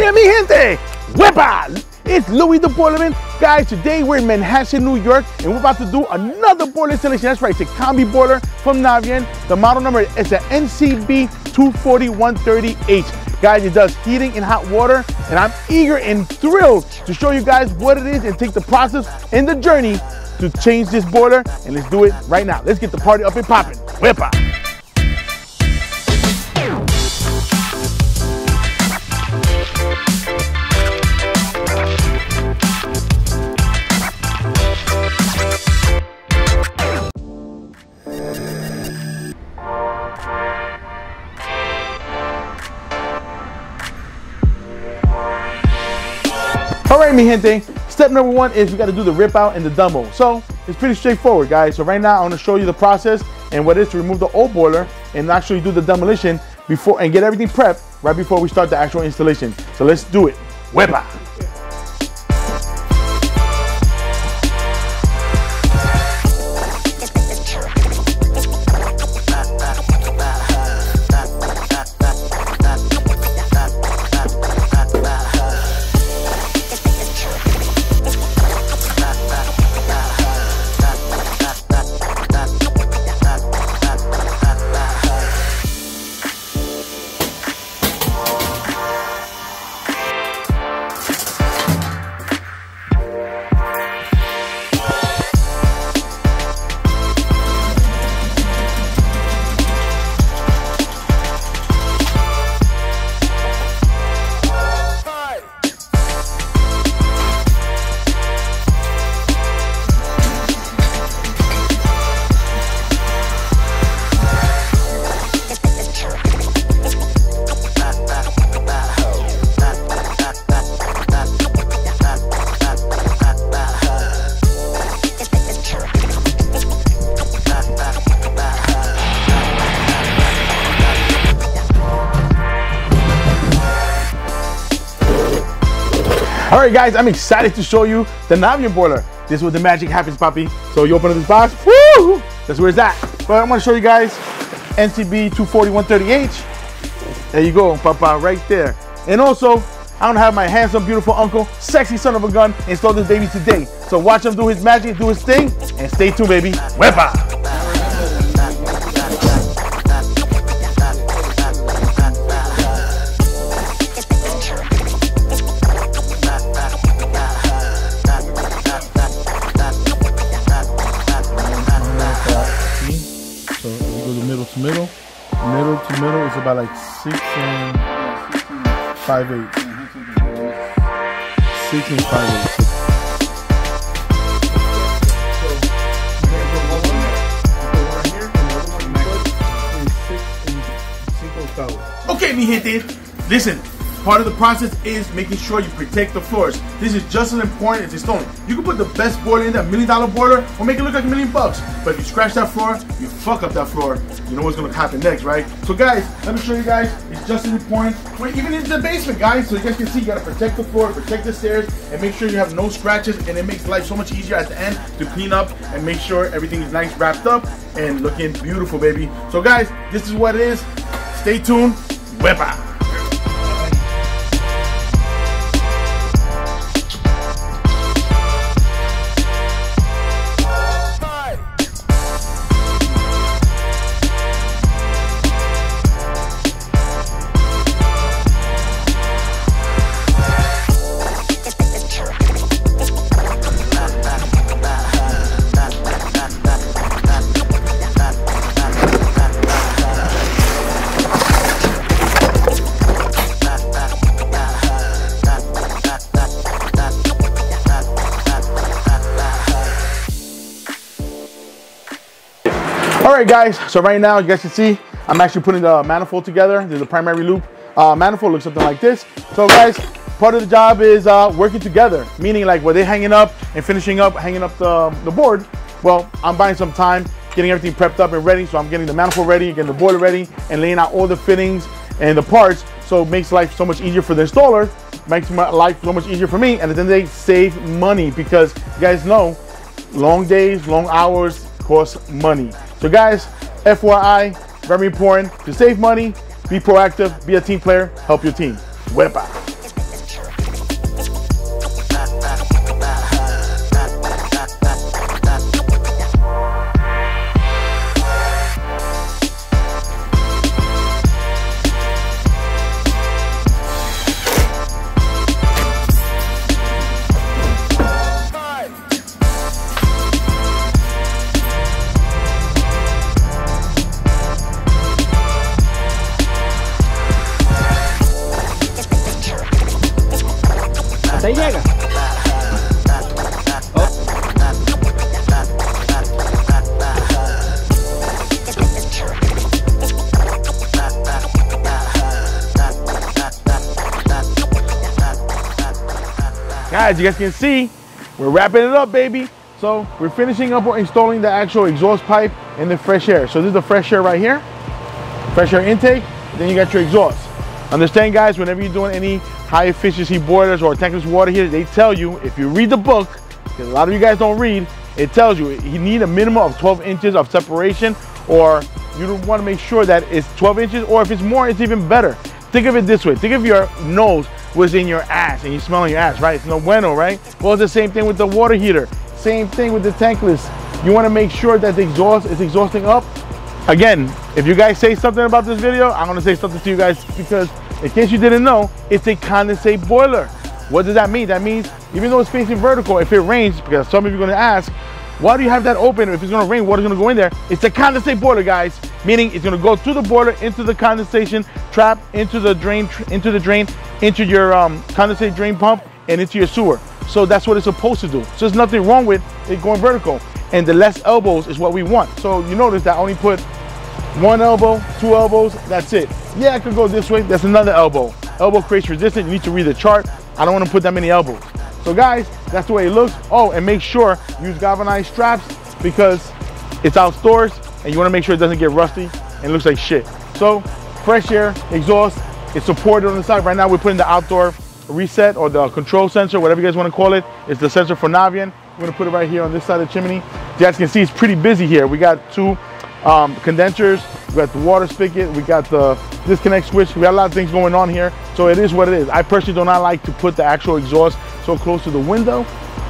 Oye, mi gente, Wepa! It's Louis the Boilerman. Guys, today we're in Manhattan, New York, and we're about to do another boiler installation. That's right, it's a combi boiler from Navien. The model number is the NCB 240-130H. Guys, it does heating and hot water, and I'm eager and thrilled to show you guys what it is and take the process and the journey to change this boiler, and let's do it right now. Let's get the party up and popping. All mi gente. Step number one is we got to do the rip out and the demo. So it's pretty straightforward, guys. So right now I'm to show you the process and what it is to remove the old boiler and actually do the demolition before and get everything prepped right before we start the actual installation. So let's do it. Wepa. All right, guys, I'm excited to show you the Navien boiler. This is where the magic happens, Papi. So you open up this box, woo! That's where it's at. But I'm gonna show you guys NCB 240-130H. There you go, Papa, right there. And also, I'm gonna have my handsome, beautiful uncle, sexy son of a gun, install this baby today. So watch him do his magic, do his thing, and stay tuned, baby. Wepa! About like six and five eight. Six and five eight. Okay, mi gente, listen. Part of the process is making sure you protect the floors. This is just as important as installing. You can put the best boiler in that million dollar boiler or make it look like a million bucks. But if you scratch that floor, you fuck up that floor, you know what's gonna happen next, right? So guys, let me show you guys, it's just as important. We're even in the basement, guys. So you guys can see, you gotta protect the floor, protect the stairs, and make sure you have no scratches, and it makes life so much easier at the end to clean up and make sure everything is nice wrapped up and looking beautiful, baby. So guys, this is what it is. Stay tuned. Wepa. Guys. So right now, you guys can see, I'm actually putting the manifold together. There's a primary loop. Uh, manifold looks something like this. So guys, part of the job is uh, working together, meaning like where they're hanging up and finishing up, hanging up the, the board. Well, I'm buying some time, getting everything prepped up and ready. So I'm getting the manifold ready, getting the boiler ready, and laying out all the fittings and the parts. So it makes life so much easier for the installer, makes my life so much easier for me, and then the end of the day, save money because you guys know, long days, long hours cost money. So guys, FYI, very important to save money, be proactive, be a team player, help your team. Wepa. Guys, you guys can see, we're wrapping it up, baby. So we're finishing up or installing the actual exhaust pipe and the fresh air. So this is the fresh air right here, fresh air intake, then you got your exhaust. Understand guys, whenever you're doing any high efficiency boilers or tankless water heaters, they tell you, if you read the book, because a lot of you guys don't read, it tells you you need a minimum of 12 inches of separation or you want to make sure that it's 12 inches or if it's more, it's even better. Think of it this way. Think of your nose was in your ass and you're smelling your ass, right? It's no bueno, right? Well, it's the same thing with the water heater. Same thing with the tankless. You want to make sure that the exhaust is exhausting up. Again, if you guys say something about this video, I'm to say something to you guys because in case you didn't know, it's a condensate boiler. What does that mean? That means even though it's facing vertical, if it rains, because some of you are to ask, why do you have that open? If it's gonna rain, water's gonna go in there. It's a condensate boiler, guys. Meaning it's gonna go through the boiler, into the condensation trap, into the drain, into the drain, into your um, condensate drain pump, and into your sewer. So that's what it's supposed to do. So there's nothing wrong with it going vertical. And the less elbows is what we want. So you notice that I only put one elbow, two elbows, that's it. Yeah, I could go this way, that's another elbow. Elbow creates resistance, you need to read the chart. I don't wanna put that many elbows. So guys, that's the way it looks. Oh, and make sure use galvanized straps because it's outdoors and you wanna make sure it doesn't get rusty and looks like shit. So fresh air, exhaust, it's supported on the side. Right now we're putting the outdoor reset or the control sensor, whatever you guys wanna call it. It's the sensor for Navien. We're gonna put it right here on this side of the chimney. You guys can see it's pretty busy here. We got two um, condensers, we got the water spigot, we got the disconnect switch. We got a lot of things going on here. So it is what it is. I personally do not like to put the actual exhaust so close to the window.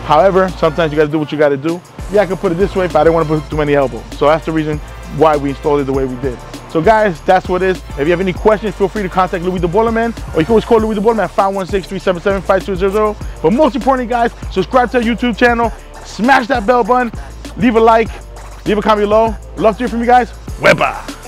However, sometimes you gotta do what you gotta do. Yeah, I could put it this way, but I didn't want to put too many elbows. So that's the reason why we installed it the way we did. So guys, that's what it is. If you have any questions, feel free to contact Louis the Boilerman, or you can always call Louis the Boilerman at 516-377-5200. But most importantly, guys, subscribe to our YouTube channel, smash that bell button, leave a like, leave a comment below. Love to hear from you guys. Wepa!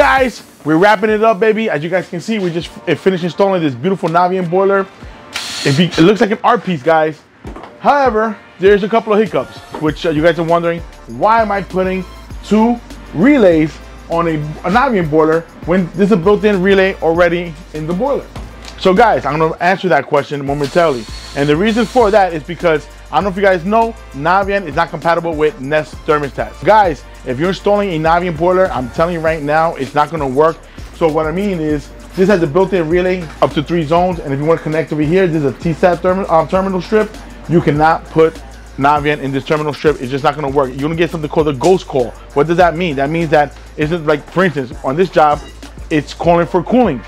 Guys, we're wrapping it up, baby. As you guys can see, we just finished installing this beautiful Navien boiler. It, be, it looks like an art piece, guys. However, there's a couple of hiccups, which uh, you guys are wondering, why am I putting two relays on a, a Navien boiler when there's a built-in relay already in the boiler? So guys, I'm gonna answer that question momentarily. And the reason for that is because I don't know if you guys know, Navien is not compatible with Nest thermostats. Guys, if you're installing a Navien boiler, I'm telling you right now, it's not gonna work. So what I mean is, this has a built-in relay up to three zones, and if you want to connect over here, this is a TSAT term uh, terminal strip. You cannot put Navien in this terminal strip. It's just not going to work. You're to get something called a ghost call. What does that mean? That means that isn't like, for instance, on this job, it's calling for cooling.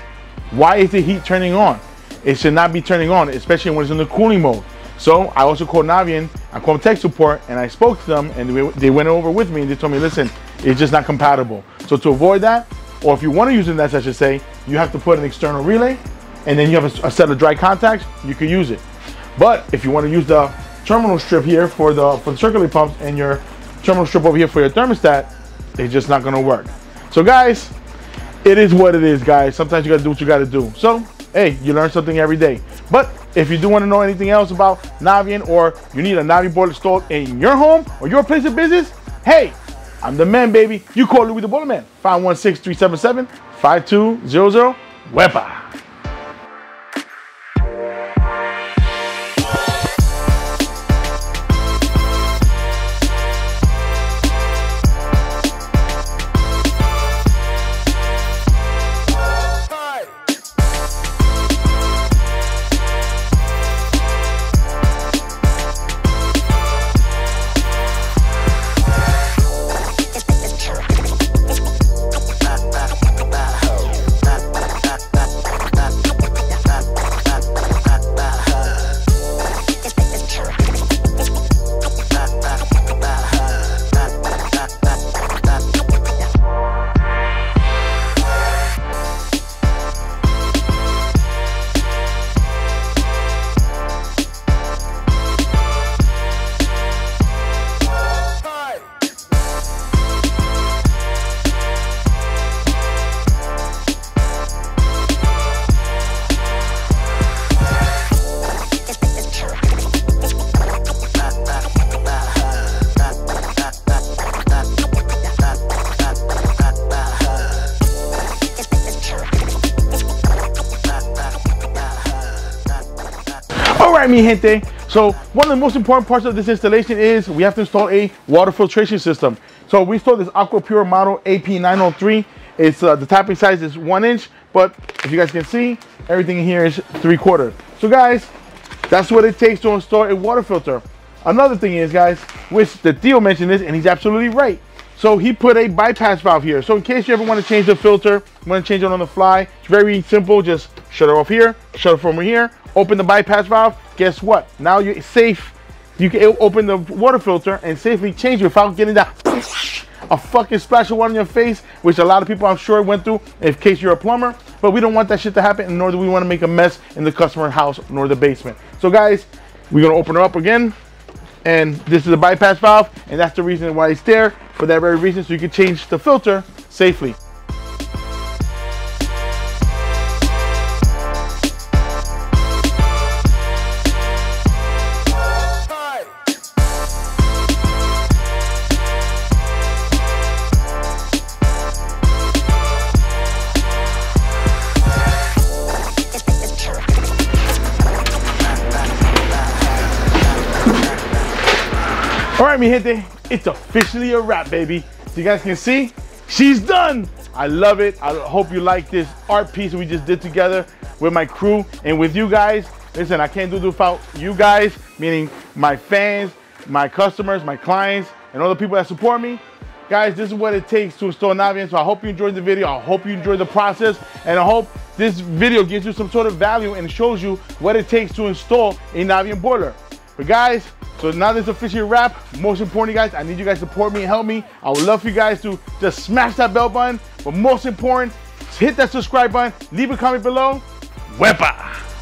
Why is the heat turning on? It should not be turning on, especially when it's in the cooling mode. So I also called Navien, I called tech support, and I spoke to them, and they went over with me, and they told me, listen, it's just not compatible. So to avoid that, or if you want to use it, that's I should say, you have to put an external relay, and then you have a, a set of dry contacts, you can use it. But if you want to use the terminal strip here for the for the circulating pumps and your terminal strip over here for your thermostat, it's just not going to work. So guys, it is what it is, guys. Sometimes you got to do what you got to do. So, hey, you learn something every day. But if you do want to know anything else about Navien or you need a Navien boiler installed in your home or your place of business, hey, I'm the man, baby. You call Louis the Boiler Man. 516-377-5200. Wepa. Right, mi gente. So one of the most important parts of this installation is we have to install a water filtration system. So we installed this AquaPure model AP903. It's uh, the tapping size is one inch, but if you guys can see, everything in here is three quarter. So guys, that's what it takes to install a water filter. Another thing is, guys, which the Theo mentioned this, and he's absolutely right. So he put a bypass valve here. So in case you ever want to change the filter, want to change it on the fly, it's very simple. Just shut it off here, shut it from here, open the bypass valve, guess what? Now you're safe. You can open the water filter and safely change it without getting that a fucking of water in your face, which a lot of people I'm sure went through in case you're a plumber. But we don't want that shit to happen, nor do we want to make a mess in the customer house nor the basement. So guys, we're gonna open it up again. And this is a bypass valve, and that's the reason why it's there, for that very reason, so you can change the filter safely. Right, mi gente, it's officially a wrap, baby. So you guys can see, she's done. I love it. I hope you like this art piece we just did together with my crew and with you guys. Listen, I can't do this without you guys, meaning my fans, my customers, my clients, and all the people that support me. Guys, this is what it takes to install Navien. So I hope you enjoyed the video. I hope you enjoyed the process. And I hope this video gives you some sort of value and shows you what it takes to install a Navien boiler. But guys, so now this officially wrap. Most importantly, guys, I need you guys to support me and help me. I would love for you guys to just smash that bell button. But most important, hit that subscribe button. Leave a comment below. Wepa!